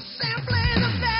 Simply the best.